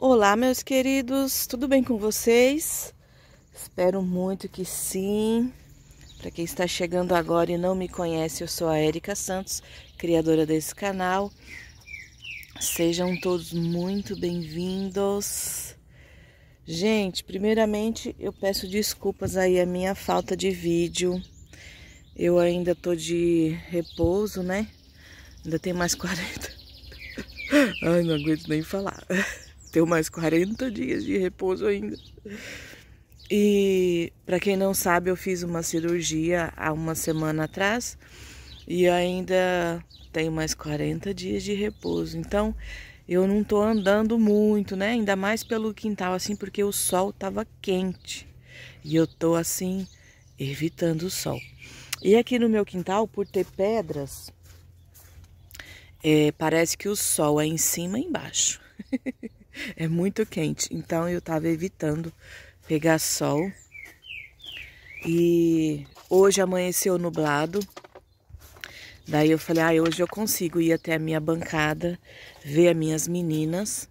Olá, meus queridos, tudo bem com vocês? Espero muito que sim. Para quem está chegando agora e não me conhece, eu sou a Erika Santos, criadora desse canal. Sejam todos muito bem-vindos. Gente, primeiramente eu peço desculpas aí a minha falta de vídeo. Eu ainda tô de repouso, né? Ainda tem mais 40. Ai, não aguento nem falar. Tenho mais 40 dias de repouso ainda. E para quem não sabe, eu fiz uma cirurgia há uma semana atrás e ainda tenho mais 40 dias de repouso. Então, eu não tô andando muito, né? Ainda mais pelo quintal assim, porque o sol tava quente. E eu tô assim evitando o sol. E aqui no meu quintal, por ter pedras, é, parece que o sol é em cima e embaixo. é muito quente. Então eu tava evitando pegar sol. E hoje amanheceu nublado. Daí eu falei, ah, hoje eu consigo ir até a minha bancada, ver as minhas meninas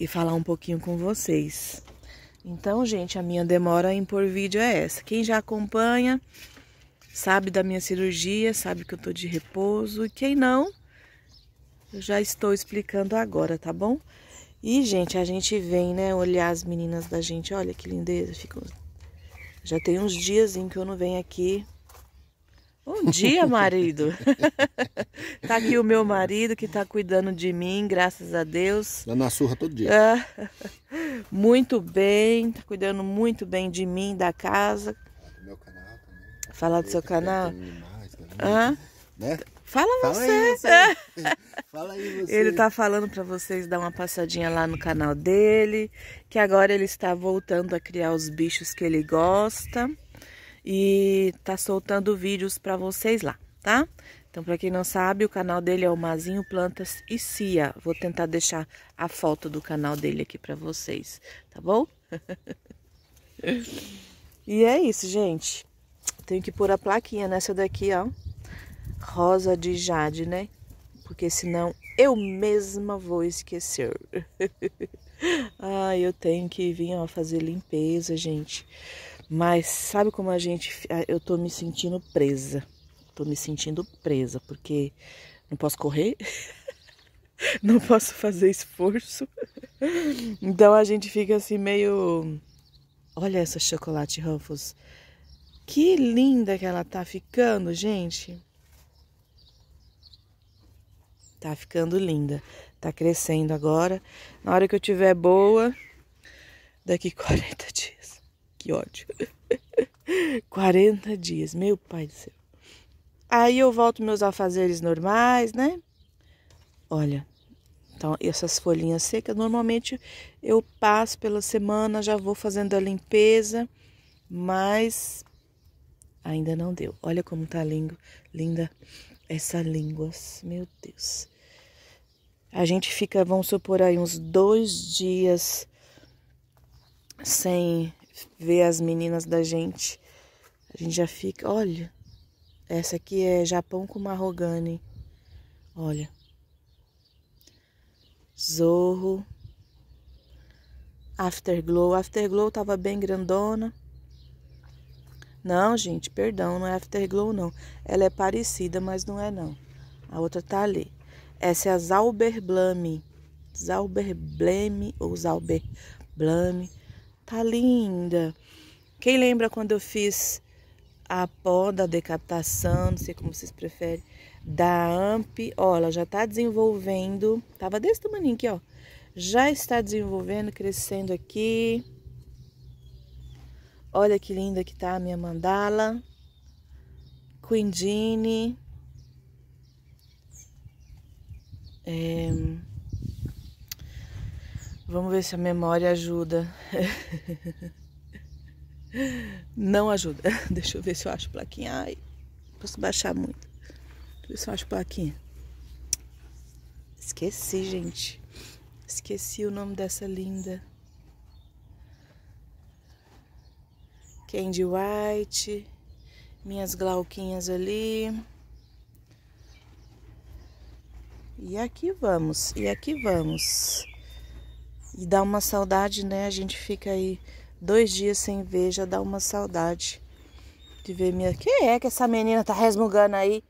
e falar um pouquinho com vocês. Então, gente, a minha demora em pôr vídeo é essa. Quem já acompanha, sabe da minha cirurgia, sabe que eu tô de repouso. E quem não, eu já estou explicando agora, tá bom? E, gente, a gente vem, né, olhar as meninas da gente. Olha que lindeza. Fico... Já tem uns dias em que eu não venho aqui. Bom dia, marido. tá aqui o meu marido que tá cuidando de mim, graças a Deus. Dando a surra todo dia. É, muito bem, tá cuidando muito bem de mim, da casa. Do meu canal também. Falar do seu canal. Mais, Hã? né? Fala Fala você. aí, você. Fala aí você. Ele tá falando para vocês dar uma passadinha lá no canal dele, que agora ele está voltando a criar os bichos que ele gosta e tá soltando vídeos para vocês lá, tá? Então, para quem não sabe, o canal dele é o Mazinho Plantas e Cia. Vou tentar deixar a foto do canal dele aqui para vocês, tá bom? e é isso, gente. Tenho que pôr a plaquinha nessa daqui, ó. Rosa de Jade, né? Porque senão eu mesma vou esquecer. ah, eu tenho que vir ó, fazer limpeza, gente. Mas sabe como a gente. Eu tô me sentindo presa. Tô me sentindo presa, porque não posso correr. não posso fazer esforço. então a gente fica assim meio. Olha essa chocolate Ruffles. Que linda que ela tá ficando, gente. Tá ficando linda. Tá crescendo agora. Na hora que eu tiver boa, daqui 40 dias. Que ódio. 40 dias, meu pai do céu. Aí eu volto meus afazeres normais, né? Olha, então essas folhinhas secas, normalmente eu passo pela semana, já vou fazendo a limpeza, mas ainda não deu. Olha como tá lindo, linda essa língua, meu Deus. A gente fica, vamos supor aí, uns dois dias sem ver as meninas da gente. A gente já fica, olha, essa aqui é Japão com Marrogane. Olha. Zorro. Afterglow. Afterglow tava bem grandona. Não, gente, perdão, não é Afterglow, não. Ela é parecida, mas não é, não. A outra tá ali. Essa é a Zauberblame. Zauberblame ou Zauberblame. Tá linda. Quem lembra quando eu fiz a pó da decapitação, não sei como vocês preferem, da AMP, ó, ela já tá desenvolvendo, tava desse tamanho aqui, ó. Já está desenvolvendo, crescendo aqui. Olha que linda que tá a minha mandala. Quindine. É... Vamos ver se a memória ajuda. Não ajuda. Deixa eu ver se eu acho plaquinha. Ai, posso baixar muito. Deixa eu ver se eu acho plaquinha. Esqueci, gente. Esqueci o nome dessa linda. Candy White, minhas glauquinhas ali. E aqui vamos, e aqui vamos. E dá uma saudade, né? A gente fica aí dois dias sem ver, já dá uma saudade de ver minha. Que é que essa menina tá resmungando aí?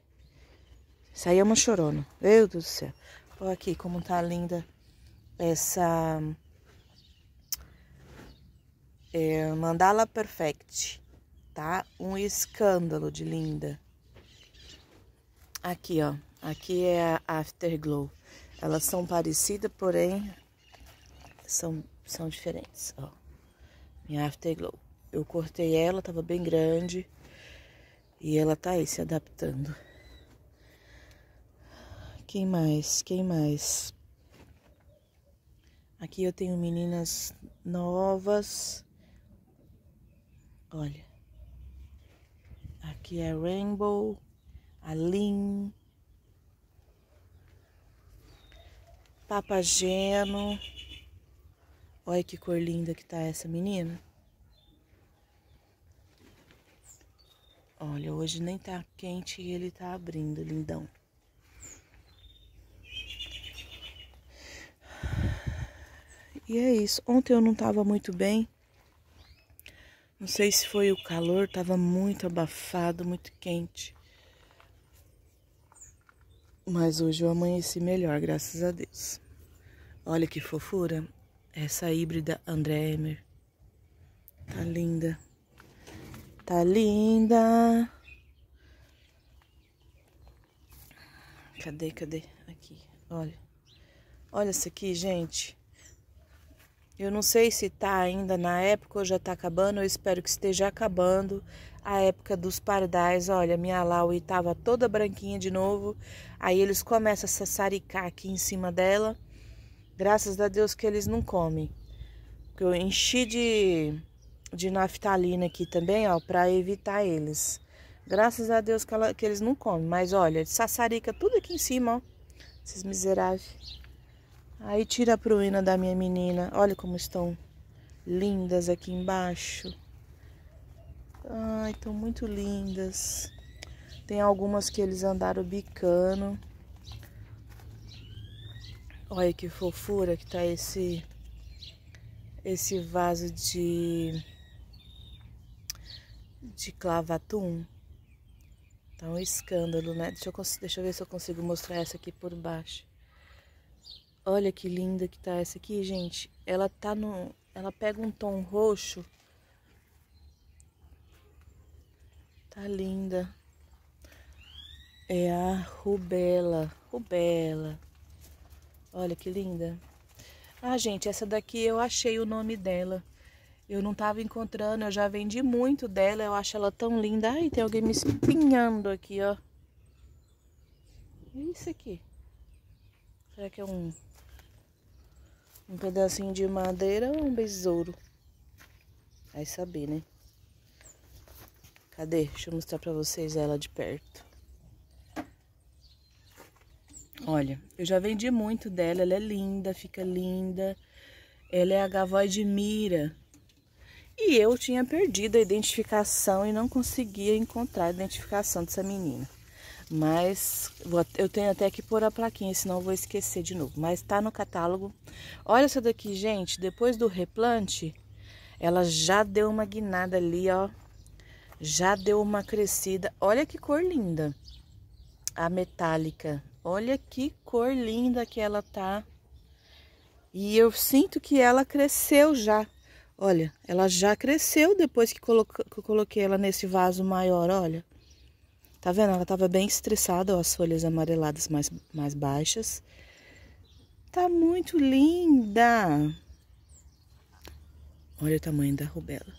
Isso aí é uma chorona. Meu Deus do céu. Olha aqui como tá linda essa é, Mandala Perfect, tá? Um escândalo de linda. Aqui, ó. Aqui é a Afterglow. Elas são parecidas, porém são, são diferentes, ó. Minha Afterglow. Eu cortei ela, tava bem grande. E ela tá aí se adaptando. Quem mais? Quem mais? Aqui eu tenho meninas novas. Olha. Aqui é Rainbow, a Lin, Papageno. Olha que cor linda que tá essa menina. Olha, hoje nem tá quente e ele tá abrindo, lindão. E é isso. Ontem eu não tava muito bem. Não sei se foi o calor, tava muito abafado, muito quente. Mas hoje eu amanheci melhor, graças a Deus. Olha que fofura. Essa híbrida André Emer. Tá linda. Tá linda. Cadê, cadê? Aqui, olha. Olha essa aqui, gente. Eu não sei se tá ainda na época ou já tá acabando. Eu espero que esteja acabando a época dos pardais. Olha, minha Laui tava toda branquinha de novo. Aí eles começam a sassaricar aqui em cima dela. Graças a Deus que eles não comem. Eu enchi de de naftalina aqui também, ó, para evitar eles. Graças a Deus que, ela, que eles não comem. Mas olha, sassarica tudo aqui em cima, ó. Esses miseráveis. Aí tira a pruína da minha menina. Olha como estão lindas aqui embaixo. Ai, estão muito lindas. Tem algumas que eles andaram bicando. Olha que fofura que tá esse esse vaso de de clavatum. Tá um escândalo, né? Deixa eu, deixa eu ver se eu consigo mostrar essa aqui por baixo. Olha que linda que tá essa aqui, gente. Ela tá no... Ela pega um tom roxo. Tá linda. É a rubela. Rubela. Olha que linda. Ah, gente, essa daqui eu achei o nome dela. Eu não tava encontrando, eu já vendi muito dela, eu acho ela tão linda. Ai, tem alguém me espinhando aqui, ó. E isso aqui? Será que é um, um pedacinho de madeira ou um besouro? Vai saber, né? Cadê? Deixa eu mostrar pra vocês ela de perto. Olha, eu já vendi muito dela, ela é linda, fica linda. Ela é a gavoide mira. E eu tinha perdido a identificação e não conseguia encontrar a identificação dessa menina. Mas eu tenho até que pôr a plaquinha, senão eu vou esquecer de novo. Mas tá no catálogo. Olha essa daqui, gente. Depois do replante, ela já deu uma guinada ali, ó. Já deu uma crescida. Olha que cor linda. A metálica. Olha que cor linda que ela tá. E eu sinto que ela cresceu já. Olha, ela já cresceu depois que, coloquei ela nesse vaso maior, olha. Tá vendo? Ela tava bem estressada, ó, as folhas amareladas mais, mais baixas. Tá muito linda. Olha o tamanho da rubela.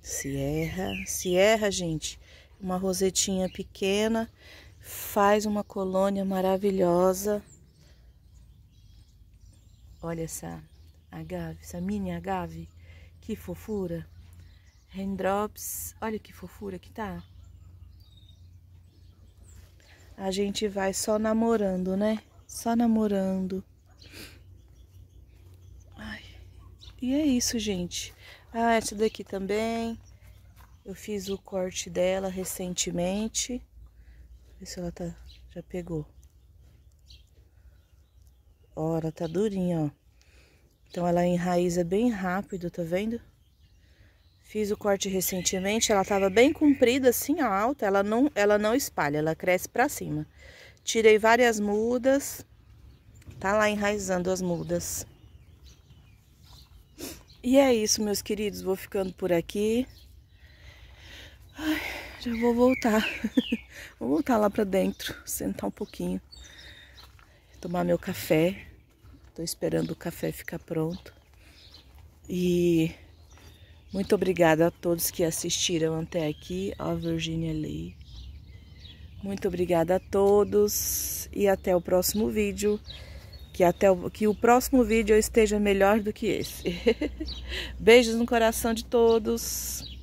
Sierra, Sierra, gente, uma rosetinha pequena, faz uma colônia maravilhosa. Olha essa agave, essa mini agave. Que fofura. Raindrops. Olha que fofura que tá. A gente vai só namorando, né? Só namorando. Ai. E é isso, gente. Ah, essa daqui também. Eu fiz o corte dela recentemente. Vê se ela tá, já pegou. Ó, ela tá durinha, ó. Então ela enraiza bem rápido, tá vendo? Fiz o corte recentemente, ela tava bem comprida, assim, alta. Ela não, ela não espalha, ela cresce pra cima. Tirei várias mudas. Tá lá enraizando as mudas. E é isso, meus queridos. Vou ficando por aqui. Ai, já vou voltar. vou voltar lá pra dentro, sentar um pouquinho. Tomar meu café. Tô esperando o café ficar pronto. E muito obrigada a todos que assistiram até aqui. Ó, Virginia Lee. Muito obrigada a todos e até o próximo vídeo. Que até o, que o próximo vídeo esteja melhor do que esse. Beijos no coração de todos.